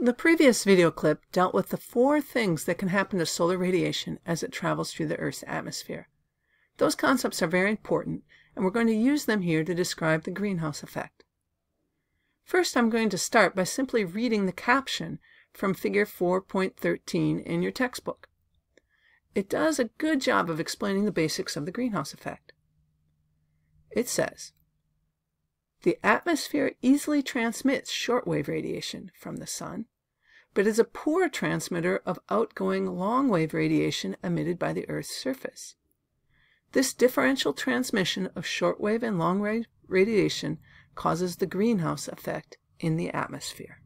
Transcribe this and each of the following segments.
The previous video clip dealt with the four things that can happen to solar radiation as it travels through the Earth's atmosphere. Those concepts are very important, and we're going to use them here to describe the greenhouse effect. First, I'm going to start by simply reading the caption from figure 4.13 in your textbook. It does a good job of explaining the basics of the greenhouse effect. It says, the atmosphere easily transmits shortwave radiation from the sun, but is a poor transmitter of outgoing long-wave radiation emitted by the Earth's surface. This differential transmission of shortwave and long-wave radiation causes the greenhouse effect in the atmosphere.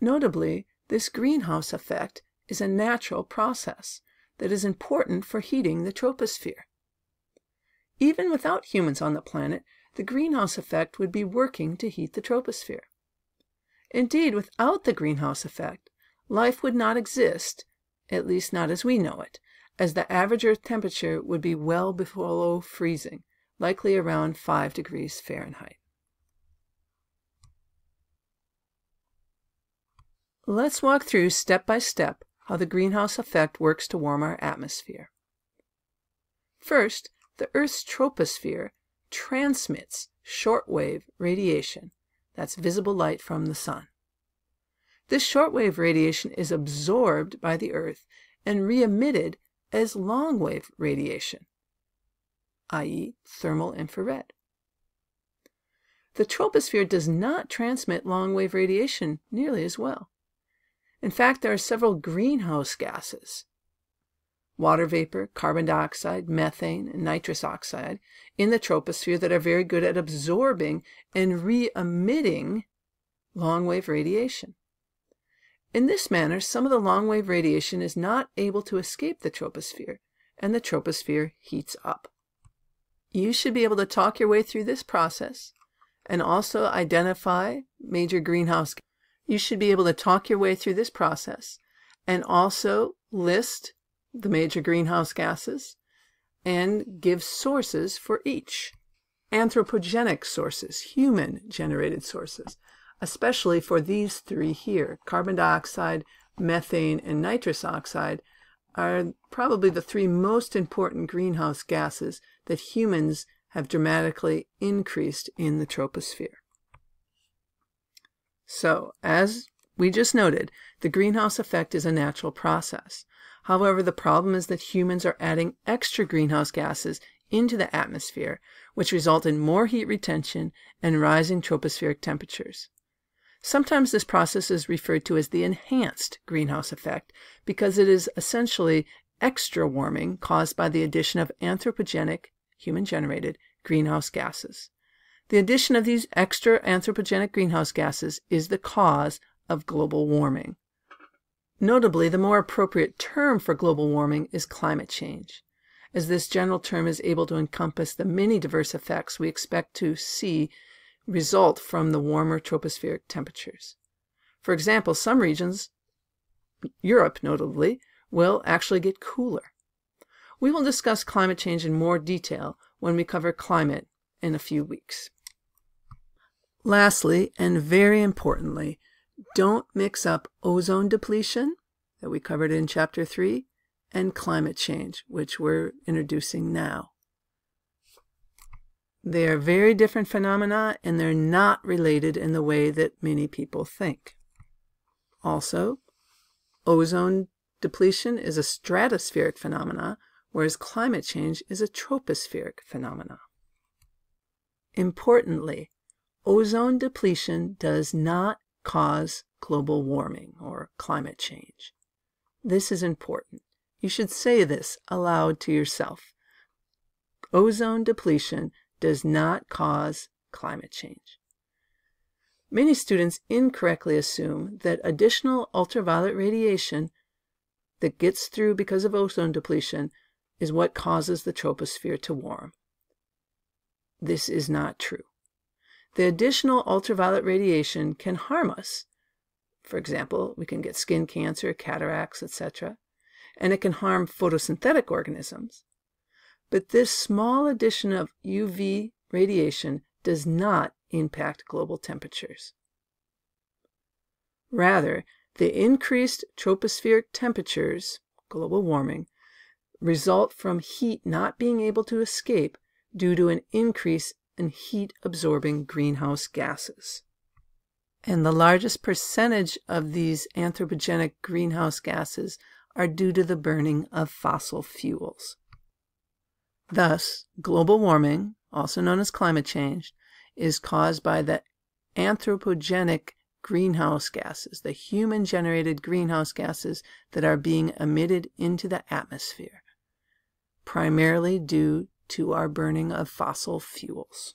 Notably, this greenhouse effect is a natural process that is important for heating the troposphere. Even without humans on the planet, the greenhouse effect would be working to heat the troposphere. Indeed, without the greenhouse effect, life would not exist, at least not as we know it, as the average Earth temperature would be well below freezing, likely around 5 degrees Fahrenheit. Let's walk through step by step how the greenhouse effect works to warm our atmosphere. First, the Earth's troposphere transmits shortwave radiation, that's visible light from the sun. This shortwave radiation is absorbed by the Earth and re-emitted as long-wave radiation, i.e. thermal infrared. The troposphere does not transmit long-wave radiation nearly as well. In fact, there are several greenhouse gases, water vapor, carbon dioxide, methane, and nitrous oxide in the troposphere that are very good at absorbing and re-emitting long-wave radiation. In this manner, some of the long-wave radiation is not able to escape the troposphere, and the troposphere heats up. You should be able to talk your way through this process and also identify major greenhouse you should be able to talk your way through this process and also list the major greenhouse gases, and give sources for each. Anthropogenic sources, human-generated sources, especially for these three here, carbon dioxide, methane, and nitrous oxide, are probably the three most important greenhouse gases that humans have dramatically increased in the troposphere. So, as we just noted, the greenhouse effect is a natural process. However, the problem is that humans are adding extra greenhouse gases into the atmosphere, which result in more heat retention and rising tropospheric temperatures. Sometimes this process is referred to as the enhanced greenhouse effect because it is essentially extra warming caused by the addition of anthropogenic, human-generated, greenhouse gases. The addition of these extra anthropogenic greenhouse gases is the cause of global warming. Notably, the more appropriate term for global warming is climate change, as this general term is able to encompass the many diverse effects we expect to see result from the warmer tropospheric temperatures. For example, some regions, Europe notably, will actually get cooler. We will discuss climate change in more detail when we cover climate in a few weeks. Lastly, and very importantly, don't mix up ozone depletion that we covered in chapter 3 and climate change, which we're introducing now. They are very different phenomena and they're not related in the way that many people think. Also, ozone depletion is a stratospheric phenomena, whereas climate change is a tropospheric phenomena. Importantly, ozone depletion does not cause global warming or climate change. This is important. You should say this aloud to yourself. Ozone depletion does not cause climate change. Many students incorrectly assume that additional ultraviolet radiation that gets through because of ozone depletion is what causes the troposphere to warm. This is not true. The additional ultraviolet radiation can harm us. For example, we can get skin cancer, cataracts, etc., and it can harm photosynthetic organisms. But this small addition of UV radiation does not impact global temperatures. Rather, the increased tropospheric temperatures, global warming, result from heat not being able to escape due to an increase in heat absorbing greenhouse gases. And the largest percentage of these anthropogenic greenhouse gases are due to the burning of fossil fuels. Thus, global warming, also known as climate change, is caused by the anthropogenic greenhouse gases, the human generated greenhouse gases that are being emitted into the atmosphere, primarily due to our burning of fossil fuels.